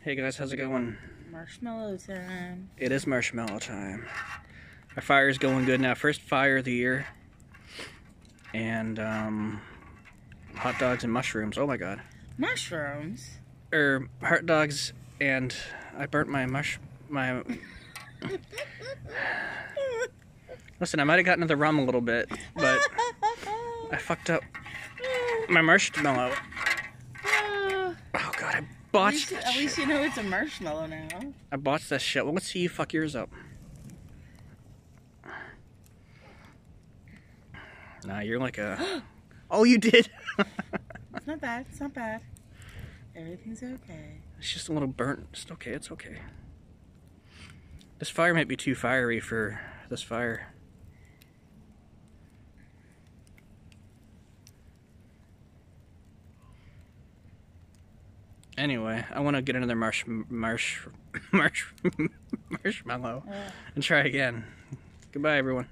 Hey guys, how's it going? Marshmallow time. It is marshmallow time. Our fire is going good now. First fire of the year. And um, hot dogs and mushrooms. Oh my god. Mushrooms? Er, hot dogs and I burnt my mush my. Listen, I might have gotten into the rum a little bit, but I fucked up my marshmallow. Oh god, I At least, at least you know it's a marshmallow now. I botched that shit. Well, let's see you fuck yours up. Nah, you're like a. oh, you did. It's not bad. It's not bad. Everything's okay. it's just a little burnt. It's okay. It's okay. This fire might be too fiery for this fire. Anyway, I want to get another marsh, marsh, marsh, marshmallow Uh, and try again. Goodbye, everyone.